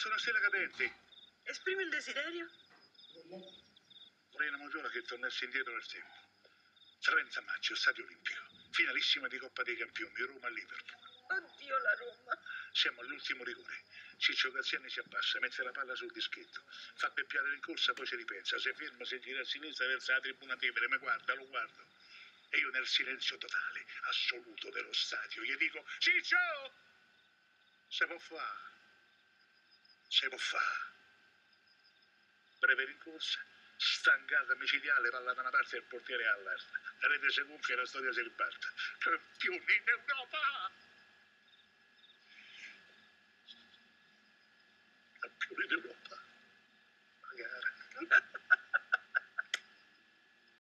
visto una stella cadente. Esprimi il desiderio? Vorrei una mogiola che tornasse indietro nel tempo. 30 maggio, Stadio Olimpico. Finalissima di Coppa dei Campioni, Roma-Liverpool. Oddio la Roma. Siamo all'ultimo rigore. Ciccio Graziani si abbassa, mette la palla sul dischetto, fa peppiare rincorsa, poi si ripensa, si ferma, si gira a sinistra verso la tribuna Tevere, mi guarda, lo guardo. E io nel silenzio totale, assoluto dello stadio, gli dico, Ciccio! Se può fare. Se può fare. Breve rincorsa, stancata micidiale, palla da una parte e il portiere all'altra. La rete si gonfia e la storia si ribalta. Campioni